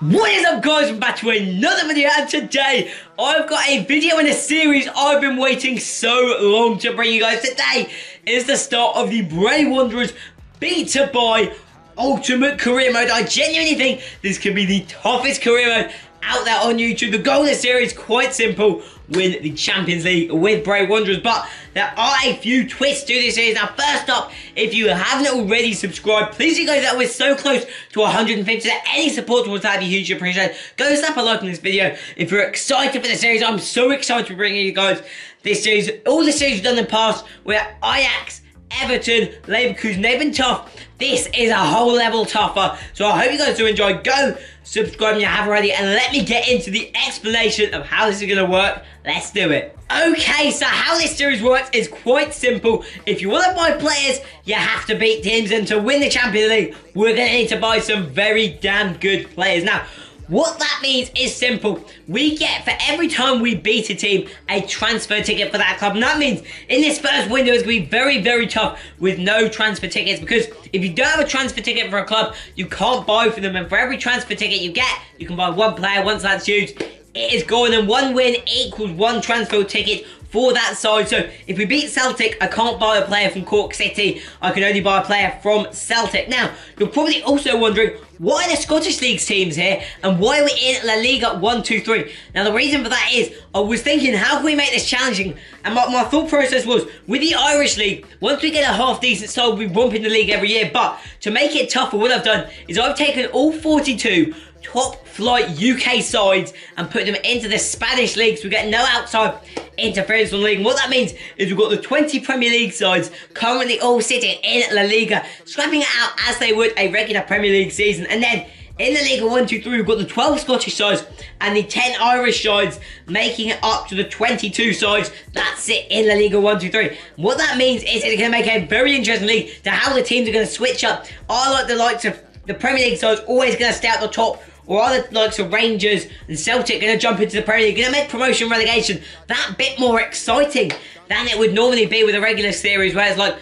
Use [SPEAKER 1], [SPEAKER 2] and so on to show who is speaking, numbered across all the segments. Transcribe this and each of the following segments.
[SPEAKER 1] What is up guys, I'm back to another video and today I've got a video in a series I've been waiting so long to bring you guys. Today is the start of the Bray Wanderers Beat to Buy Ultimate Career Mode. I genuinely think this could be the toughest career mode out there on YouTube. The goal of the series quite simple win the Champions League with Bray Wanderers. But there are a few twists to this series. Now, first up, if you haven't already subscribed, please do go that we're so close to 150. So any support towards that would be hugely appreciated. Go slap a like on this video. If you're excited for the series, I'm so excited to bring you guys this series. All the series we've done in the past, we're Ajax, Everton, Leverkusen, they've been tough. This is a whole level tougher. So I hope you guys do enjoy. Go subscribe if you haven't already and let me get into the explanation of how this is going to work. Let's do it. Okay, so how this series works is quite simple. If you want to buy players, you have to beat teams. And to win the Champions League, we're going to need to buy some very damn good players. Now, what that means is simple. We get, for every time we beat a team, a transfer ticket for that club. And that means in this first window, it's going to be very, very tough with no transfer tickets. Because if you don't have a transfer ticket for a club, you can't buy for them. And for every transfer ticket you get, you can buy one player once that's used. It is going and one win equals one transfer ticket for that side. So if we beat Celtic, I can't buy a player from Cork City. I can only buy a player from Celtic. Now, you're probably also wondering, why are the Scottish Leagues teams here and why are we in La Liga 1, 2, 3? Now, the reason for that is I was thinking, how can we make this challenging? And my, my thought process was, with the Irish League, once we get a half decent side, we bump in the league every year. But to make it tougher, what I've done is I've taken all 42 top flight UK sides and put them into the Spanish leagues. We get no outside interference from the league. And what that means is we've got the 20 Premier League sides currently all sitting in La Liga, scrapping it out as they would a regular Premier League season. And then in the Liga 1, 2, 3, we've got the 12 Scottish sides and the 10 Irish sides, making it up to the 22 sides that sit in the Liga 1, 2, 3. What that means is it's going to make a very interesting league to how the teams are going to switch up. I like the likes of the Premier League sides always going to stay at the top or are the likes of Rangers and Celtic going to jump into the Premier League, going to make promotion relegation that bit more exciting than it would normally be with a regular series where it's like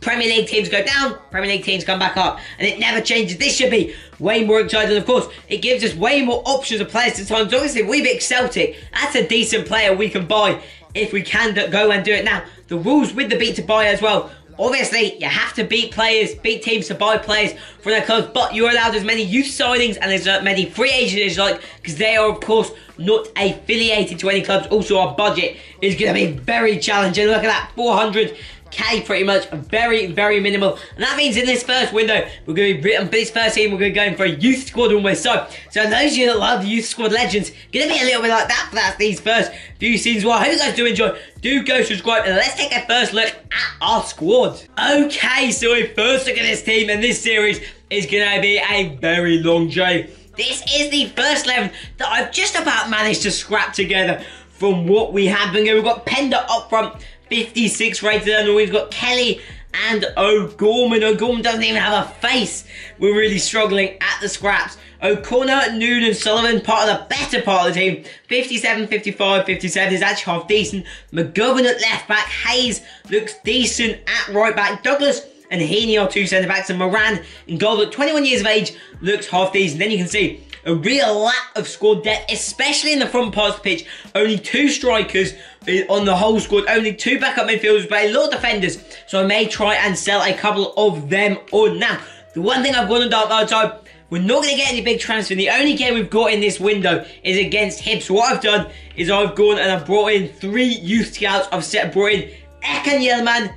[SPEAKER 1] Premier League teams go down, Premier League teams come back up, and it never changes. This should be way more exciting. Of course, it gives us way more options of players to times. Obviously, we pick Celtic, that's a decent player we can buy if we can go and do it. Now, the rules with the beat to buy as well Obviously, you have to beat players, beat teams to buy players for their clubs, but you're allowed as many youth signings and as uh, many free agents as you like, because they are, of course, not affiliated to any clubs. Also, our budget is going to be very challenging. Look at that, 400 K pretty much very, very minimal. And that means in this first window, we're going to be, on this first team, we're going to go in for a youth squad almost. So, so those of you that love youth squad legends, going to be a little bit like that for these first few seasons. Well, I hope you guys do enjoy. Do go subscribe and let's take a first look at our squad. Okay, so a first look at this team and this series is going to be a very long journey. This is the first 11 that I've just about managed to scrap together from what we have been. We've got Pender up front, 56 rated, and we've got Kelly and O'Gorman. O'Gorman doesn't even have a face. We're really struggling at the scraps. O'Connor, Noonan, Sullivan, part of the better part of the team. 57, 55, 57 is actually half decent. McGovern at left back. Hayes looks decent at right back. Douglas and Heaney are two centre backs. And Moran in goal at 21 years of age looks half decent. Then you can see a real lack of squad depth, especially in the front part of the pitch. Only two strikers on the whole squad, only two backup midfielders, but a lot of defenders. So I may try and sell a couple of them on. Now, the one thing I've got on Dark time, we're not going to get any big transfer. The only game we've got in this window is against Hibs. What I've done is I've gone and I've brought in three youth scouts. I've set brought in Ekan Yilman,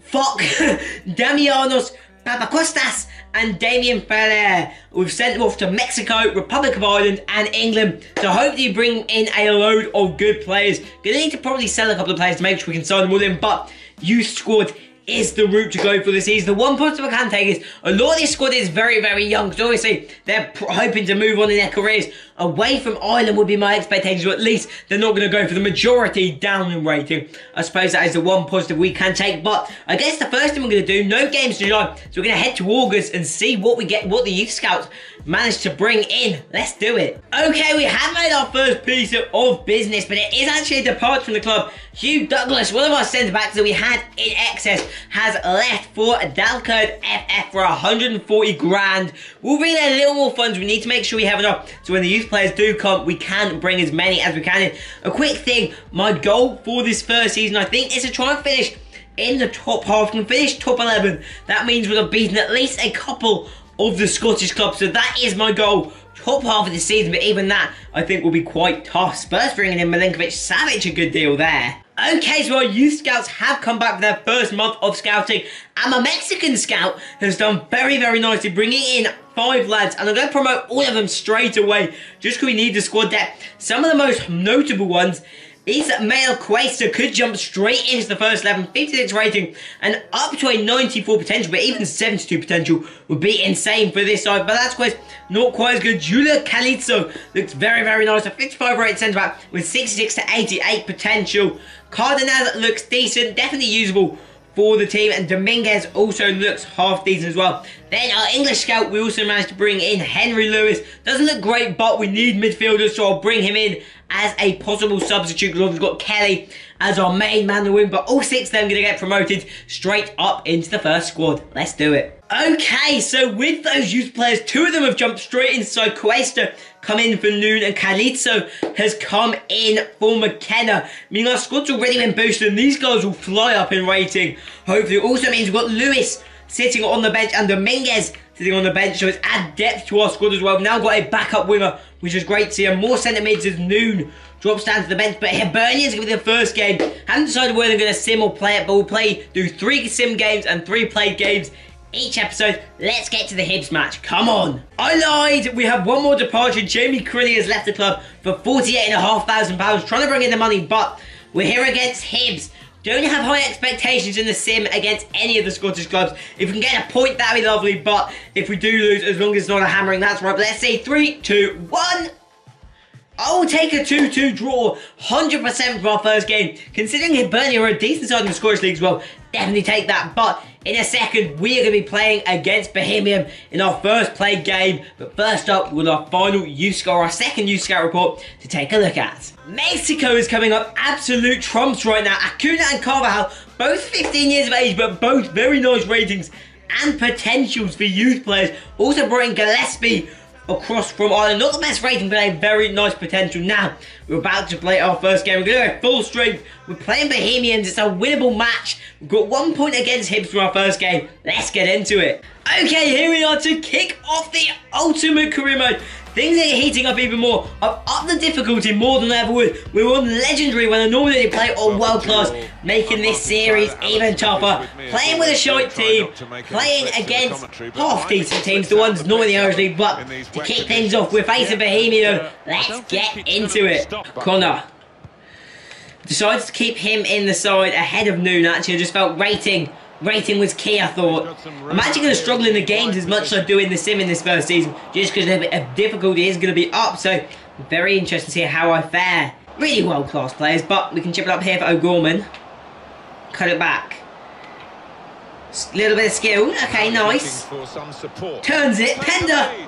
[SPEAKER 1] Fuck, Damianos, Papakostas, and Damien Ferrer. We've sent them off to Mexico, Republic of Ireland, and England. So hopefully bring in a load of good players. Gonna need to probably sell a couple of players to make sure we can sign them all in, but youth squad is the route to go for this season. The one positive I can take is a lot of this squad is very, very young. Because obviously they're hoping to move on in their careers away from Ireland would be my expectation. Or at least they're not going to go for the majority down in rating. I suppose that is the one positive we can take. But I guess the first thing we're going to do, no games in July. So we're going to head to August and see what we get, what the youth scouts managed to bring in. Let's do it. Okay, we have made our first piece of business, but it is actually a departure from the club. Hugh Douglas, one of our centre backs that we had in excess, has left for Dalkurd FF for 140 grand. We'll bring in a little more funds. We need to make sure we have enough so when the youth players do come, we can bring as many as we can in. A quick thing, my goal for this first season, I think, is to try and finish in the top half and finish top 11. That means we'll have beaten at least a couple of the Scottish clubs. So that is my goal. Top half of the season, but even that I think will be quite tough. Spurs bringing in Milinkovic Savic, a good deal there. Okay, so our youth scouts have come back for their first month of scouting, and my Mexican scout has done very, very nicely, bringing in five lads, and I'm going to promote all of them straight away, just because we need the squad depth. Some of the most notable ones is Male Cuesta could jump straight into the first 11, 56 rating, and up to a 94 potential, but even 72 potential would be insane for this side. But that's quite not quite as good. Julia Calizzo looks very, very nice. A 55 rated centre back with 66 to 88 potential. Cardenas looks decent, definitely usable for the team, and Dominguez also looks half decent as well. Then our English scout, we also managed to bring in Henry Lewis. Doesn't look great, but we need midfielders, so I'll bring him in as a possible substitute because we've got Kelly as our main man in the wing, but all six of them going to get promoted straight up into the first squad. Let's do it. Okay, so with those youth players, two of them have jumped straight inside. Cuesta come in for Noon and Calizzo has come in for McKenna. Meaning our squad's already been boosted and these guys will fly up in rating. Hopefully also means we've got Lewis sitting on the bench and Dominguez sitting on the bench. So it's add depth to our squad as well. We've now got a backup winger, which is great to see. And more centre mids as Noon drops down to the bench. But Hibernian's going to be the first game. Haven't decided whether they're going to sim or play it, but we'll play, do three sim games and three played games each episode. Let's get to the Hibs match. Come on. I lied. We have one more departure. Jamie Crilly has left the club for £48,500, trying to bring in the money, but we're here against Hibs. Don't have high expectations in the sim against any of the Scottish clubs. If we can get a point, that'd be lovely, but if we do lose, as long as it's not a hammering, that's right. But let's say three, two, one. I'll take a 2-2 draw, 100% for our first game. Considering Hibernia are a decent side in the Scottish League as well, definitely take that. But in a second, we are going to be playing against Bohemian in our first play game. But first up, with our final youth score, our second youth scout report to take a look at. Mexico is coming up absolute trumps right now. Acuna and Carvajal, both 15 years of age, but both very nice ratings and potentials for youth players. Also brought in Gillespie across from Ireland. Not the best rating, but a very nice potential. Now, we're about to play our first game. We're going to go full strength. We're playing Bohemians. It's a winnable match. We've got one point against Hibs for our first game. Let's get into it. Okay, here we are to kick off the ultimate career mode. Things are heating up even more. I've upped the difficulty more than I ever would. We were on Legendary when I normally play on World Class, making this series even tougher. Playing with a shite team, playing against half-decent teams, the ones not in the Irish League, but to kick things off, we're facing Bohemian. Let's get into it. Connor decided to keep him in the side ahead of Noon, actually. I just felt rating rating was key, I thought. I'm actually going to struggle in the games as much as I do in the sim in this first season, just because the difficulty is going to be up, so very interested to see how I fare. Really world-class players, but we can chip it up here for O'Gorman. Cut it back. A little bit of skill. Okay, nice. Turns it. Pender.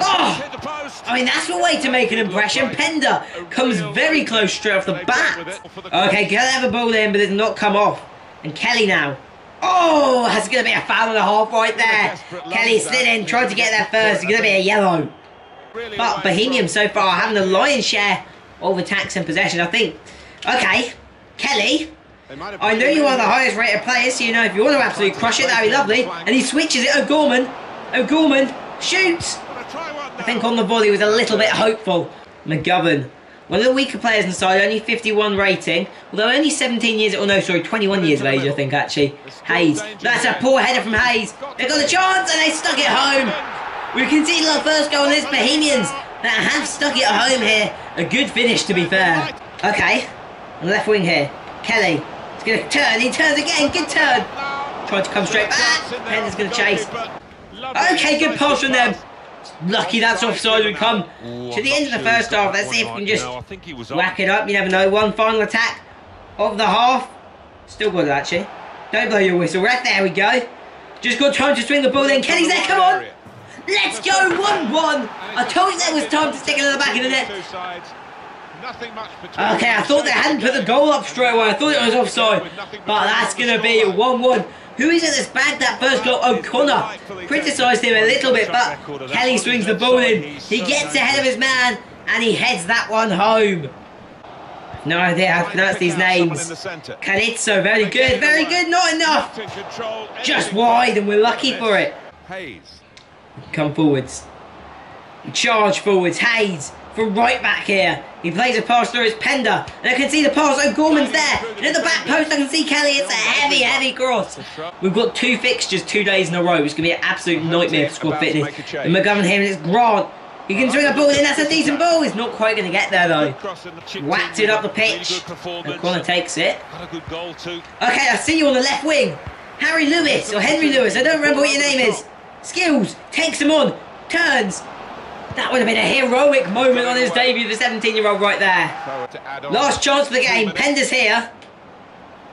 [SPEAKER 1] Oh! I mean, that's the way to make an impression. Pender comes very close straight off the bat. Okay, can have a ball in, but it's not come off. And Kelly now. Oh, that's going to be a foul and a half right there. Kelly slid in, tried to get there first. It's going to be a yellow. But Bohemian so far having the lion's share of the attacks and possession. I think, okay, Kelly, I know you're the highest rated player, so you know if you want to absolutely crush it, that'd be lovely. And he switches it. O'Gorman, O'Gorman shoots. I think on the volley was a little bit hopeful. McGovern one of the weaker players in the side, only 51 rating, although only 17 years, oh no, sorry, 21 years of age, I think, actually. Hayes. That's a poor header from Hayes. They got the chance and they stuck it home. We conceded our first goal, there's Bohemians that have stuck it home here. A good finish, to be fair. Okay, on the left wing here. Kelly. He's going to turn. He turns again. Good turn. Trying to come straight back. Pender's going to chase. Okay, good pass from them. Lucky that's offside we come to the end of the first half. Let's see if we can just whack it up. You never know. One final attack of the half. Still good, actually. Don't blow your whistle. Right there we go. Just got time to swing the ball then. Kenny's there. Come on. Let's go, 1-1. I told you there was time to stick it in the back of the net. Okay, I thought they hadn't put the goal up straight away. I thought it was offside. But that's going to be 1-1. Who is it that's bagged that first goal? O'Connor. Criticised him a little bit, but Kelly swings the ball in. He gets ahead of his man, and he heads that one home. No idea how to pronounce these names. Calizzo, very good, very good, not enough. Just wide, and we're lucky for it. Come forwards. Charge forwards, Hayes from right back here. He plays a pass through his Pender. And I can see the pass. O'Gorman's there. And at the back post, I can see Kelly. It's a heavy, heavy cross. We've got two fixtures two days in a row. It's going to be an absolute nightmare for squad fitness. And McGovern here, and it's Grant. He can swing a ball in. That's a decent ball. He's not quite going to get there, though. Whacked it up the pitch. O'Connor takes it. Okay, I see you on the left wing. Harry Lewis or Henry Lewis. I don't remember what your name is. Skills. Takes him on. Turns. That would have been a heroic moment on his debut, the 17-year-old right there. Last chance for the game. Pender's here.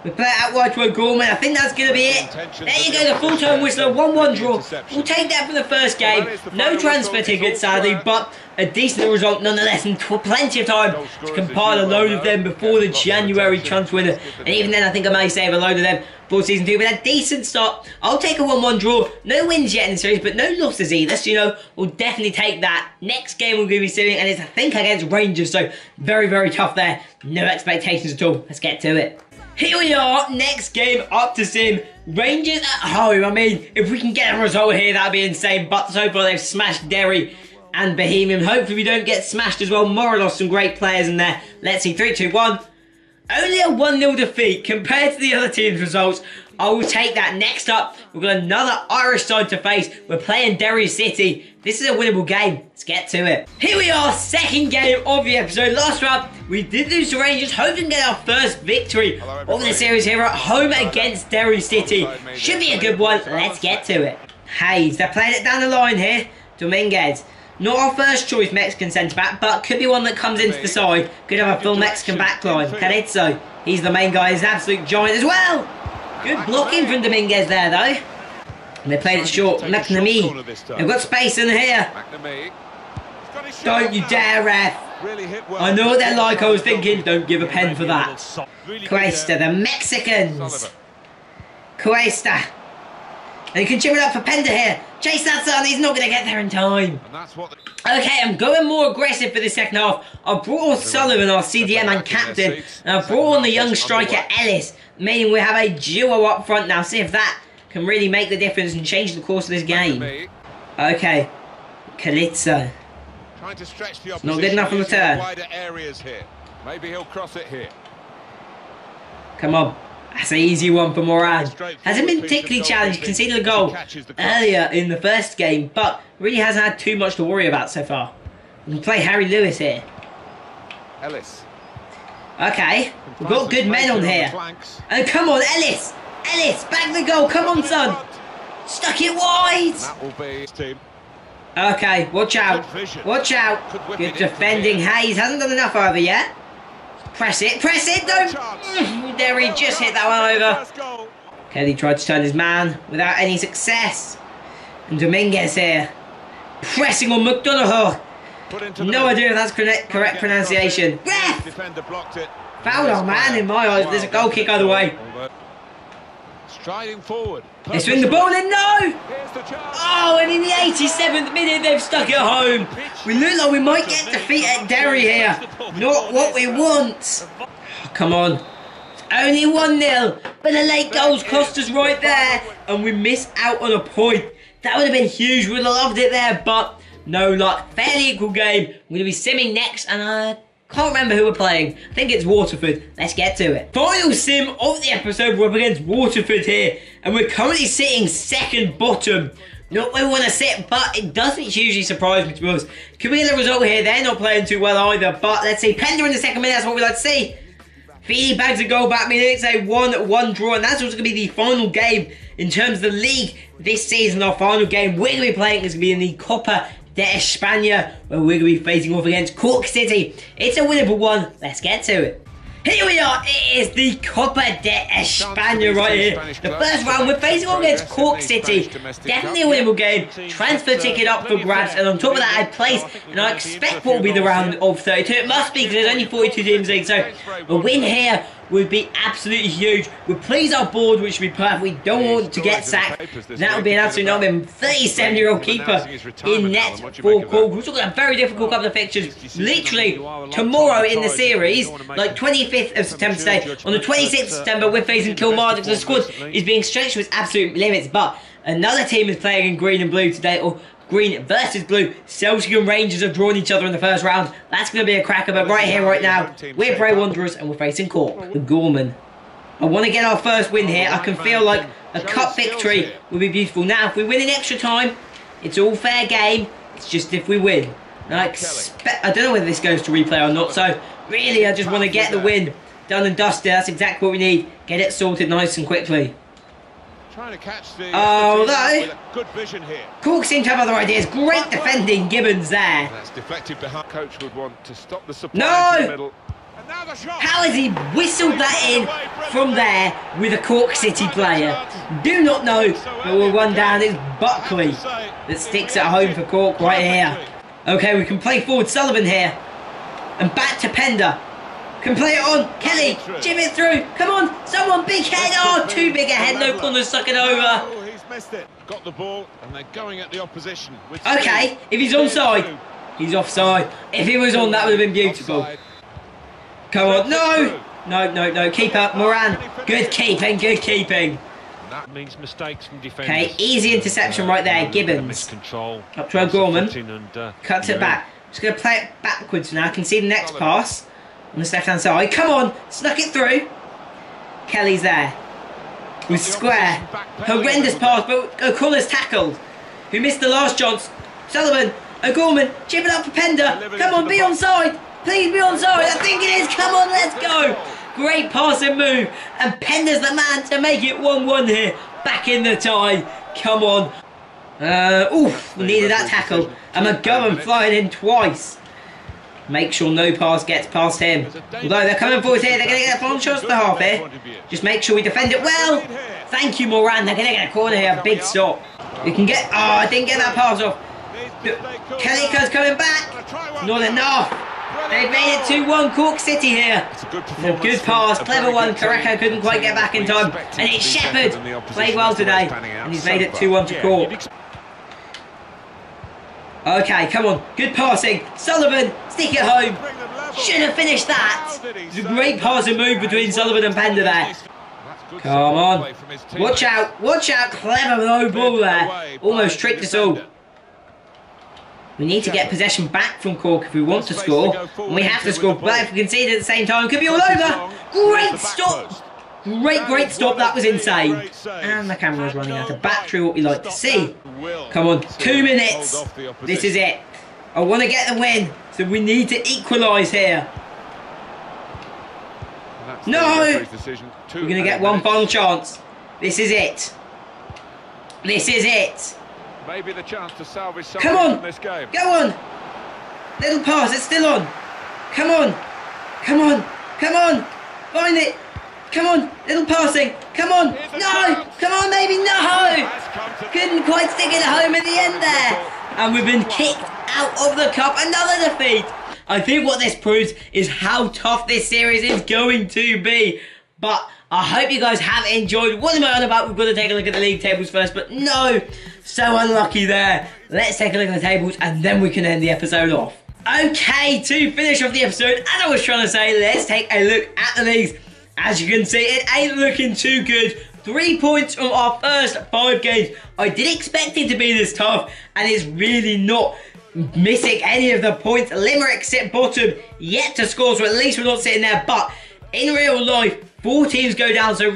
[SPEAKER 1] We play it out wide to O'Gorman. I think that's going to be it. There you go, the full-time whistler. 1-1 draw. We'll take that for the first game. No transfer tickets, sadly, but a decent result nonetheless and plenty of time to compile a load of them before the January transfer window. And even then, I think I may save a load of them for season two. But a decent start. I'll take a 1-1 draw. No wins yet in the series, but no losses either. So, you know, we'll definitely take that. Next game we'll be seeing, and it's, I think, against Rangers. So, very, very tough there. No expectations at all. Let's get to it. Here we are, next game up to sim. Rangers at home. I mean, if we can get a result here, that'd be insane. But so far, they've smashed Derry and Bohemian. Hopefully, we don't get smashed as well. Morelos, some great players in there. Let's see, 3 2 1. Only a 1 0 defeat compared to the other team's results. I will take that. Next up, we've got another Irish side to face. We're playing Derry City. This is a winnable game. Let's get to it. Here we are, second game of the episode. Last round, we did lose to Rangers, hoping to get our first victory of the series here at home against Derry City. Should be a good one. Let's get to it. Hayes, they're playing it down the line here. Dominguez. Not our first choice Mexican centre back, but could be one that comes into the side. Could have a full Mexican backline. Carizzo, he's the main guy. He's an absolute giant as well. Good blocking from Dominguez there, though. And they played it short. McNamee. They've got space in here. Don't you dare, ref. I know what they're like. I was thinking, don't give a pen for that. Cuesta, the Mexicans. Cuesta. And you can cheer it up for Pender here. Chase that son, he's not going to get there in time. Okay, I'm going more aggressive for the second half. I've brought on Sullivan, our CDM and captain. And I brought on the young striker Ellis. Meaning we have a duo up front now. See if that can really make the difference and change the course of this game. Okay. Calizzo. Trying to stretch the not good enough on the turn. Maybe he'll cross it here. Come on. That's an easy one for Moran. Hasn't been particularly challenged, conceded a goal earlier in the first game, but really hasn't had too much to worry about so far. We can play Harry Lewis here. Ellis. Okay, we've got good men on here. And oh, come on, Ellis! Ellis, back the goal, come on son! Stuck it wide! That will be team. Okay, watch out. Watch out. Good defending. Hayes hasn't done enough over yet. Press it, press it, don't! Mm, there he just hit that one over. Kelly tried to turn his man without any success. And Dominguez here. Pressing on McDonough. No idea if that's correct, correct pronunciation. Ref! Foul on man in my eyes. There's a goal kick either way. Striding forward. They swing the ball in. No! Oh, and in the 87th minute, they've stuck it home. We look like we might get defeat at Derry here. Not what we want. Oh, come on. It's only 1 0. But the late goals cost us right there. And we miss out on a point. That would have been huge. We'd have loved it there. But no luck. Fairly equal game. We're going to be simming next. And I uh, can't remember who we're playing. I think it's Waterford. Let's get to it. Final sim of the episode. We're up against Waterford here. And we're currently sitting second bottom. Not where we want to sit, but it doesn't usually surprise me to be honest. Can we get a result here? They're not playing too well either. But let's see. Pender in the second minute. That's what we like to see. Feedy bags a goal back. Minute it's a 1-1 draw. And that's also going to be the final game in terms of the league this season. Our final game we're going to be playing is going to be in the Copa de España, where we're going to be facing off against Cork City. It's a winnable one. Let's get to it. Here we are, it is the Copa de España right here. The first round, we're facing off against Cork City. Definitely a winnable game. Transfer ticket up for grabs, and on top of that, I place, and I expect what will be the round of 32. It must be, because there's only 42 teams in, so a win here would be absolutely huge. Would please our board, which would be perfect. We don't want to get sacked. That would be an absolute nightmare. 37 year old keeper in net for Cork. We're talking a very difficult couple of fixtures. Literally, tomorrow in the series, like 25th of September today, on the 26th of September, we're facing Kilmarnock. The squad is being stretched to its absolute limits, but another team is playing in green and blue today, or Green versus Blue. Celtic and Rangers have drawn each other in the first round. That's going to be a cracker, but right here, right now, we're Bray Wanderers and we're facing Cork. The Gorman. I want to get our first win here. I can feel like a cup victory would be beautiful. Now, if we win in extra time, it's all fair game. It's just if we win. I expect, I don't know whether this goes to replay or not, so really I just want to get the win done and dusted. That's exactly what we need. Get it sorted nice and quickly. Trying to catch the. Oh, Although. Good vision here. Cork seem to have other ideas. Great defending, Gibbons there. That's deflected behind. Coach would want to stop the supply no! The middle. How has he whistled that in from there with a Cork City player? Do not know, but we'll run down. It's Buckley that sticks at home for Cork right here. Okay, we can play forward Sullivan here. And back to Pender. Can play it on. Kelly, jim it through. Come on, someone big head. Oh, too big a head. No corner, suck it over. Oh, he's missed it. Got the ball, and they're going at the opposition. Okay, if he's onside, he's offside. If he was on, that would have been beautiful. Come on, no, no, no, no. Keep up, Moran. Good keeping, good keeping. That means mistakes from defenders. Okay, easy interception right there, Gibbons. Up to O'Gorman. Uh, Cuts it back. Just going to play it backwards now. I can see the next pass on this left hand side. Come on, snuck it through. Kelly's there. With square. Horrendous pass, but O'Connor's tackled. Who missed the last chance. Sullivan, O'Gorman, chip it up for Pender. Come on, be on side. Please be on side. I think it is. Come on, let's go. Great passing move. And Pender's the man to make it 1-1 here. Back in the tie. Come on. Uh, oof, we needed that tackle. And McGovern flying in twice. Make sure no pass gets past him. Although they're coming forward here, they're going to get a long shot to the half here. Just make sure we defend it well. Thank you, Moran. They're going to get a corner here. Big stop. We can get... Oh, I didn't get that pass off. Kellyco's coming back. Not enough. They've made it 2-1 Cork City here. a good, a good pass, clever one. Kareko couldn't quite get back in time. And it's Shepherd. Played well today. And he's made it 2-1 to Cork. Okay, come on. Good passing. Sullivan, stick it home. Should have finished that. It's a great passing move between Sullivan and Pender there. Come on. Watch out. Watch out. Clever low ball there. Almost tricked us all. We need to get possession back from Cork if we want to score. And we have to score. But if we concede at the same time, it could be all over. Great stop. Great, great stop. That was insane. And the camera camera's running out of battery, what we like to see. Come on, two minutes. This is it. I want to get the win, so we need to equalise here. No! We're going to get one final chance. This is it. This is it. Maybe the chance to salvage Come on. this game. Go on. Little pass, it's still on. Come on. Come on. Come on. Find it. Come on, little passing. Come on. No. Come on, maybe. No. Couldn't quite stick it home at the end there. And we've been kicked out of the cup. Another defeat. I think what this proves is how tough this series is going to be. But I hope you guys have enjoyed. What am I on about? We've got to take a look at the league tables first. But no, so unlucky there. Let's take a look at the tables and then we can end the episode off. Okay, to finish off the episode, as I was trying to say, let's take a look at the leagues. As you can see, it ain't looking too good. Three points from our first five games. I did expect it to be this tough, and it's really not missing any of the points. Limerick sit bottom, yet to score, so at least we're not sitting there. But in real life, four teams go down, so in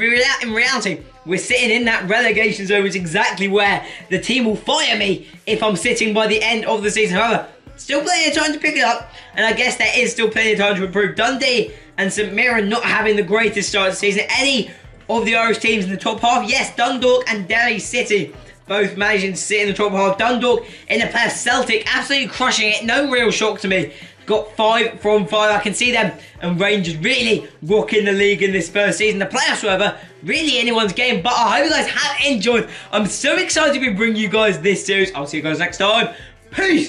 [SPEAKER 1] reality, we're sitting in that relegation zone, which is exactly where the team will fire me if I'm sitting by the end of the season. However, still plenty of time to pick it up, and I guess there is still plenty of time to improve. Dundee and St Mirren not having the greatest start of the season. Any of the Irish teams in the top half, yes, Dundalk and Derry City both managing to sit in the top half. Dundalk in the playoffs, Celtic absolutely crushing it. No real shock to me. got five from five. I can see them and Rangers really rocking the league in this first season. The playoffs, however, really anyone's game. But I hope you guys have enjoyed. I'm so excited to be bringing you guys this series. I'll see you guys next time. Peace.